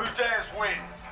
Who dares wins?